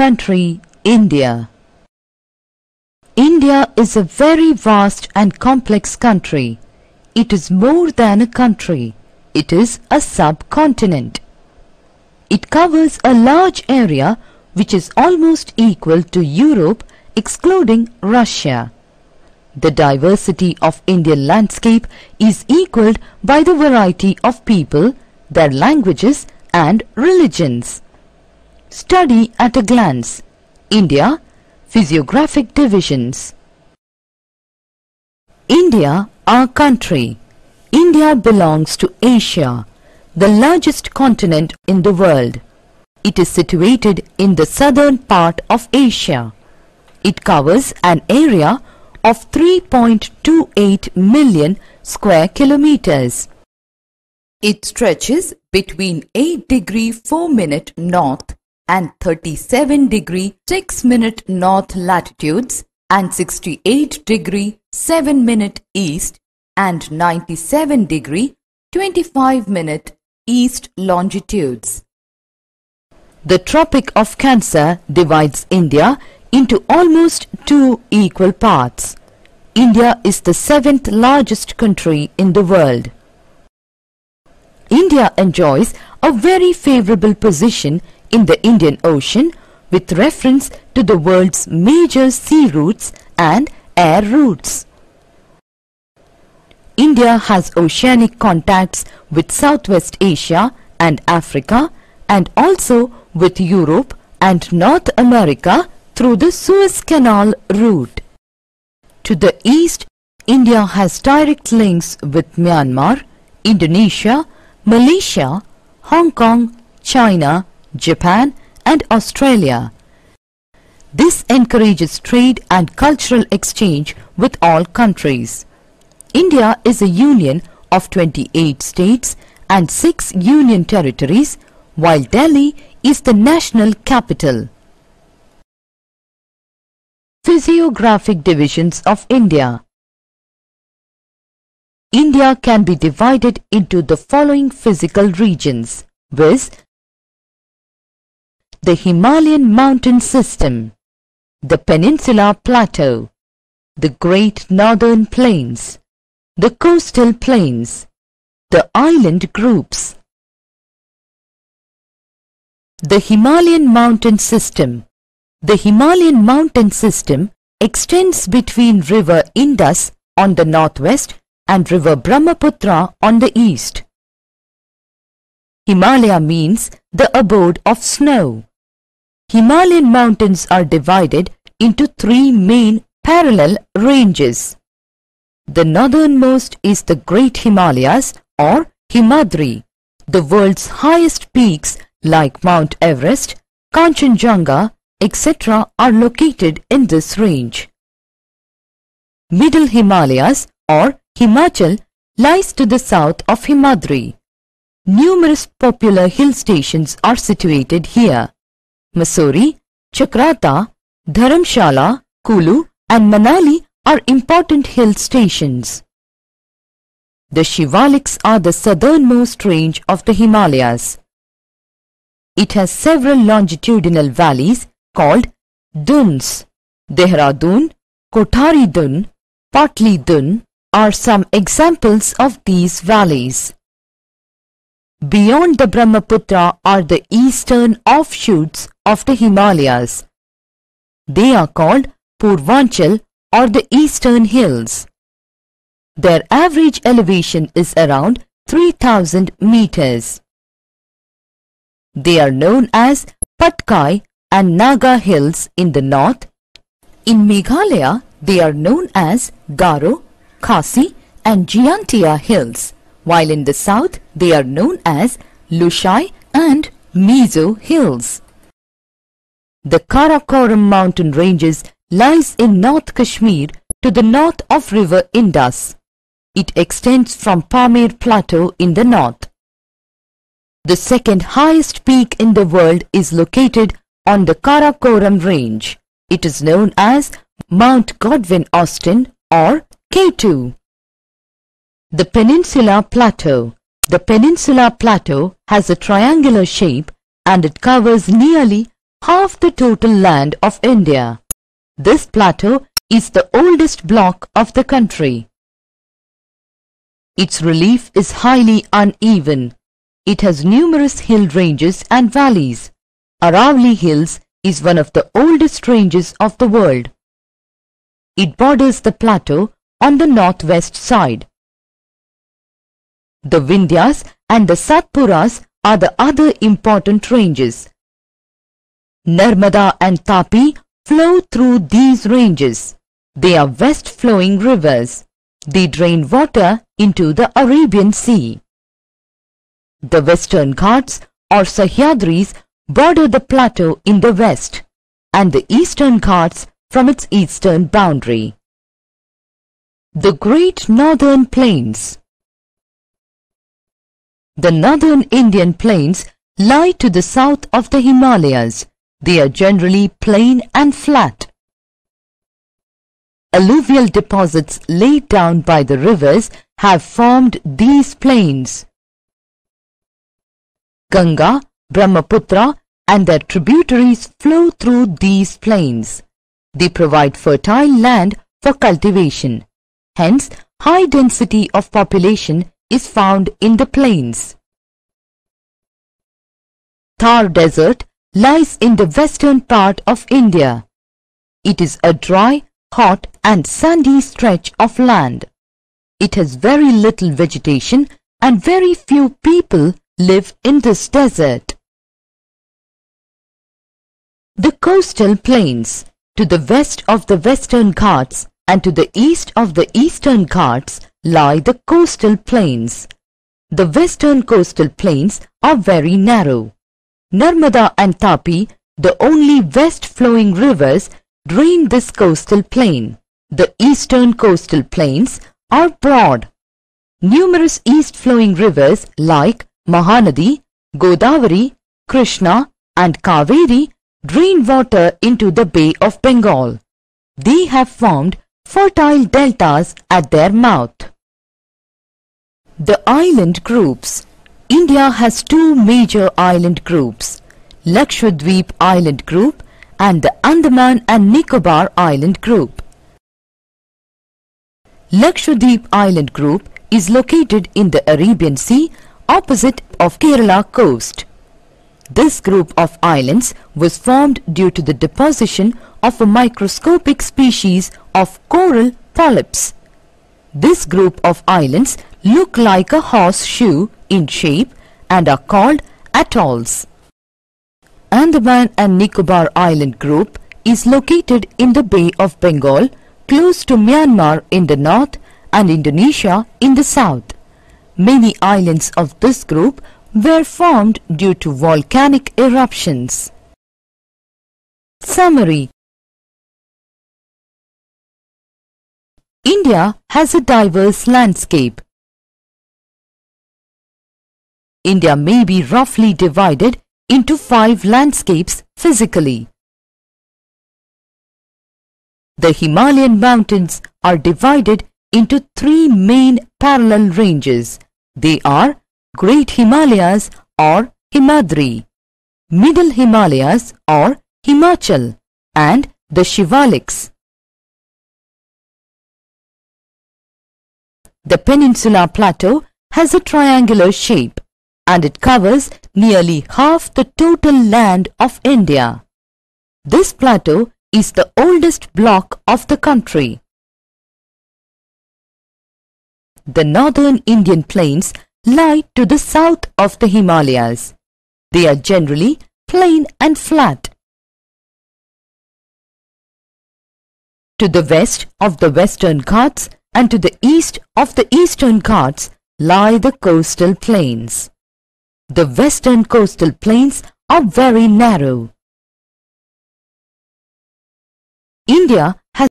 country, India. India is a very vast and complex country. It is more than a country. It is a subcontinent. It covers a large area which is almost equal to Europe excluding Russia. The diversity of Indian landscape is equalled by the variety of people, their languages and religions. Study at a glance. India, Physiographic Divisions. India, our country. India belongs to Asia, the largest continent in the world. It is situated in the southern part of Asia. It covers an area of 3.28 million square kilometers. It stretches between 8 degree 4 minute north and 37 degree 6 minute north latitudes and 68 degree 7 minute east and 97 degree 25 minute east longitudes. The Tropic of Cancer divides India into almost two equal parts. India is the seventh largest country in the world. India enjoys a very favorable position in the Indian Ocean with reference to the world's major sea routes and air routes. India has oceanic contacts with Southwest Asia and Africa and also with Europe and North America through the Suez Canal route. To the east, India has direct links with Myanmar, Indonesia, Malaysia, Hong Kong, China, Japan and Australia. This encourages trade and cultural exchange with all countries. India is a union of 28 states and 6 union territories while Delhi is the national capital. Physiographic divisions of India India can be divided into the following physical regions, viz. The Himalayan mountain system, the Peninsular Plateau, the Great Northern Plains, the coastal plains, the island groups. The Himalayan mountain system the Himalayan mountain system extends between river Indus on the northwest and river Brahmaputra on the east. Himalaya means the abode of snow. Himalayan mountains are divided into three main parallel ranges. The northernmost is the Great Himalayas or Himadri, the world's highest peaks like Mount Everest, Kanchenjunga etc. are located in this range. Middle Himalayas or Himachal lies to the south of Himadri. Numerous popular hill stations are situated here. Mussoorie, Chakrata, Dharamshala, Kulu and Manali are important hill stations. The Shivaliks are the southernmost range of the Himalayas. It has several longitudinal valleys called duns. Dehradun, Kothari Dun, Patli Dun are some examples of these valleys. Beyond the Brahmaputra are the eastern offshoots of the Himalayas. They are called Purvanchal or the eastern hills. Their average elevation is around 3000 meters. They are known as Patkai and Naga hills in the north. In Meghalaya, they are known as Garo, Khasi and Jaintia hills, while in the south they are known as Lushai and Mizo hills. The Karakoram mountain ranges lies in North Kashmir to the north of river Indus. It extends from Pamir Plateau in the north. The second highest peak in the world is located on the Karakoram range. It is known as Mount Godwin Austen or K2. The Peninsula Plateau The Peninsula Plateau has a triangular shape and it covers nearly half the total land of India. This plateau is the oldest block of the country. Its relief is highly uneven. It has numerous hill ranges and valleys. Aravalli Hills is one of the oldest ranges of the world. It borders the plateau on the northwest side. The Vindhyas and the Satpuras are the other important ranges. Narmada and Tapi flow through these ranges. They are west-flowing rivers. They drain water into the Arabian Sea. The Western Ghats or Sahyadris border the plateau in the west and the Eastern Ghats from its eastern boundary. The Great Northern Plains The northern Indian plains lie to the south of the Himalayas. They are generally plain and flat. Alluvial deposits laid down by the rivers have formed these plains. Ganga, Brahmaputra and their tributaries flow through these plains. They provide fertile land for cultivation. Hence, high density of population is found in the plains. Thar Desert lies in the western part of India. It is a dry, hot and sandy stretch of land. It has very little vegetation and very few people live in this desert. The coastal plains to the west of the Western Ghats and to the east of the Eastern Ghats lie the coastal plains. The western coastal plains are very narrow. Narmada and Tapi, the only west-flowing rivers, drain this coastal plain. The eastern coastal plains are broad. Numerous east-flowing rivers like Mahanadi, Godavari, Krishna and Kaveri drain water into the Bay of Bengal. They have formed fertile deltas at their mouth. The island groups India has two major island groups, Lakshadweep Island Group and the Andaman and Nicobar Island Group. Lakshadweep Island Group is located in the Arabian Sea opposite of Kerala coast. This group of islands was formed due to the deposition of a microscopic species of coral polyps. This group of islands look like a horseshoe in shape and are called atolls. Andaman and Nicobar Island Group is located in the Bay of Bengal close to Myanmar in the north and Indonesia in the south. Many islands of this group were formed due to volcanic eruptions. Summary India has a diverse landscape. India may be roughly divided into five landscapes physically. The Himalayan mountains are divided into three main parallel ranges. They are Great Himalayas or Himadri, Middle Himalayas or Himachal and the Shivaliks. The peninsula plateau has a triangular shape and it covers nearly half the total land of India. This plateau is the oldest block of the country. The northern Indian plains lie to the south of the Himalayas. They are generally plain and flat. To the west of the Western Ghats and to the east of the Eastern Ghats lie the coastal plains. The western coastal plains are very narrow. India